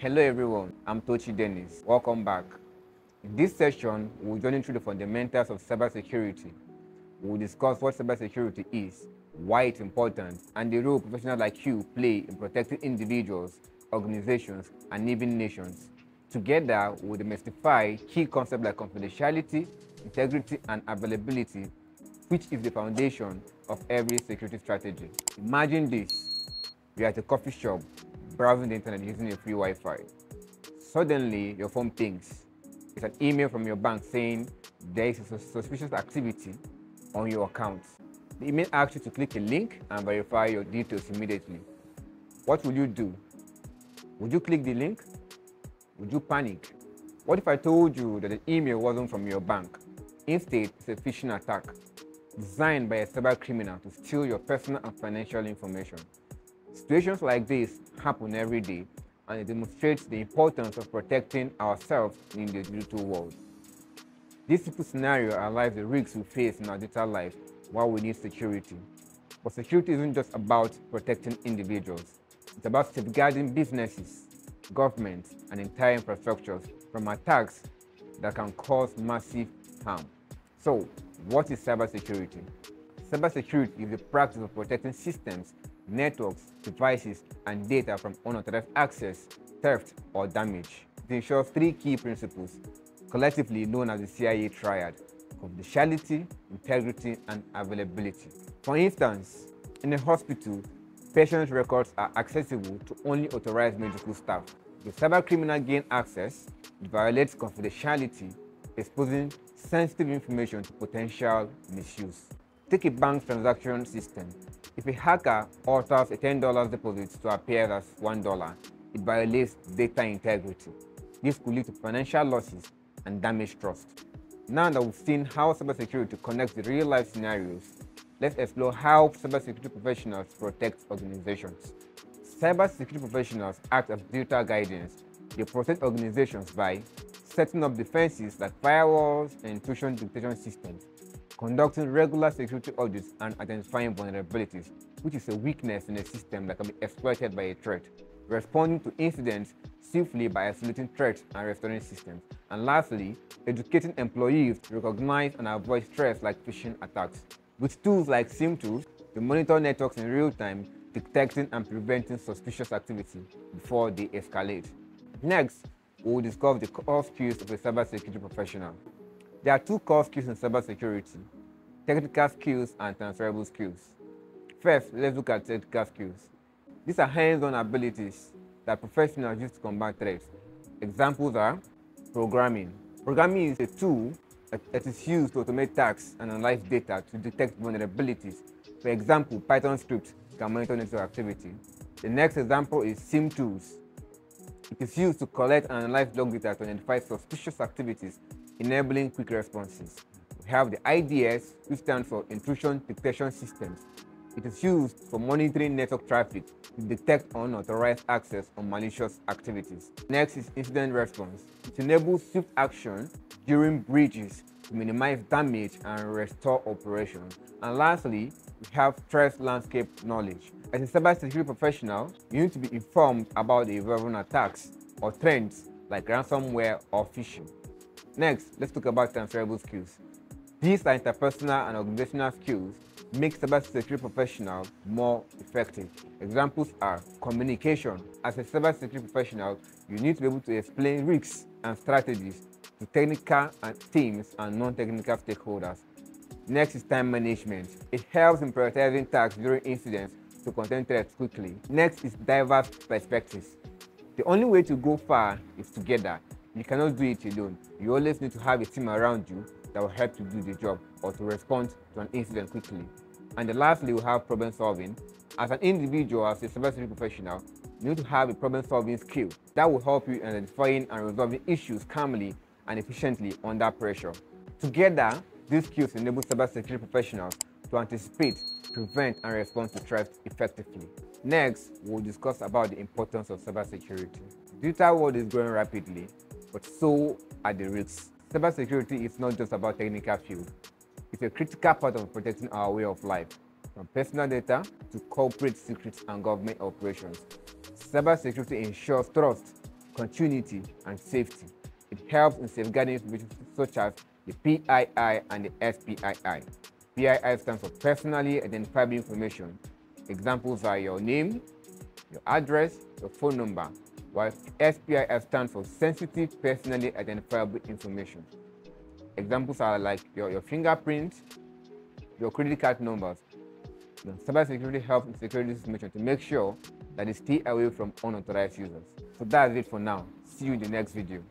Hello everyone, I'm Tochi Dennis. Welcome back. In this session, we'll journey through the fundamentals of cybersecurity. We'll discuss what cybersecurity is, why it's important, and the role professionals like you play in protecting individuals, organizations, and even nations. Together, we'll demystify key concepts like confidentiality, integrity, and availability, which is the foundation of every security strategy. Imagine this. You're at a coffee shop, browsing the internet using a free Wi-Fi. Suddenly, your phone pings. It's an email from your bank saying there is a suspicious activity on your account. The email asks you to click a link and verify your details immediately. What will you do? Would you click the link? Would you panic? What if I told you that the email wasn't from your bank? Instead, it's a phishing attack designed by a cyber criminal to steal your personal and financial information. Situations like this happen every day and it demonstrates the importance of protecting ourselves in the digital world. This simple scenario highlights the risks we face in our digital life while we need security. But security isn't just about protecting individuals. It's about safeguarding businesses, governments, and entire infrastructures from attacks that can cause massive harm. So, what is cybersecurity? Cybersecurity is the practice of protecting systems, networks, devices, and data from unauthorized access, theft, or damage. It ensures three key principles, collectively known as the CIA triad confidentiality, integrity, and availability. For instance, in a hospital, patient records are accessible to only authorized medical staff. If cyber criminal gain access, it violates confidentiality, exposing sensitive information to potential misuse. Take a bank transaction system. If a hacker alters a $10 deposit to appear as $1, it violates data integrity. This could lead to financial losses and damage trust. Now that we've seen how cybersecurity connects with real-life scenarios, let's explore how cybersecurity professionals protect organizations. Cybersecurity professionals act as digital guardians. They protect organizations by setting up defenses like firewalls and intrusion detection systems, conducting regular security audits and identifying vulnerabilities, which is a weakness in a system that can be exploited by a threat, responding to incidents swiftly by isolating threats and restoring systems, and lastly, educating employees to recognize and avoid threats like phishing attacks. With tools like SIEM-tools, they monitor networks in real time, detecting and preventing suspicious activity before they escalate. Next, we will discuss the core skills of a cybersecurity professional. There are two core skills in cybersecurity, technical skills and transferable skills. First, let's look at technical skills. These are hands-on abilities that professionals use to combat threats. Examples are programming. Programming is a tool that is used to automate tasks and analyze data to detect vulnerabilities. For example, Python scripts can monitor network activity. The next example is SIEM-tools. It is used to collect and analyze log data to identify suspicious activities, enabling quick responses. We have the IDS, which stands for Intrusion Detection Systems. It is used for monitoring network traffic to detect unauthorized access or malicious activities. Next is incident response. It enables swift action during breaches to minimize damage and restore operations. And lastly, we have threat landscape knowledge. As a cybersecurity professional, you need to be informed about the evolving attacks or trends like ransomware or phishing. Next, let's talk about transferable skills. These are interpersonal and organizational skills that make cybersecurity professionals more effective. Examples are communication. As a cybersecurity professional, you need to be able to explain risks and strategies to technical teams and non-technical stakeholders. Next is time management. It helps in prioritizing tasks during incidents to contain threats quickly. Next is diverse perspectives. The only way to go far is together. You cannot do it alone. You always need to have a team around you that will help you do the job or to respond to an incident quickly. And lastly, we have problem solving. As an individual, as a cybersecurity professional, you need to have a problem solving skill that will help you in identifying and resolving issues calmly and efficiently under pressure. Together, these skills enable cybersecurity professionals to anticipate, prevent, and respond to threats effectively. Next, we'll discuss about the importance of cybersecurity. The digital world is growing rapidly, but so are the risks. Cybersecurity is not just about technical field. It's a critical part of protecting our way of life, from personal data to corporate secrets and government operations. Cybersecurity ensures trust, continuity, and safety. It helps in safeguarding information such as the PII and the SPII. PII stands for Personally Identifiable Information. Examples are your name, your address, your phone number, while SPII stands for Sensitive Personally Identifiable Information. Examples are like your, your fingerprint, your credit card numbers. The cybersecurity helps in security information to make sure that it stay away from unauthorized users. So that's it for now. See you in the next video.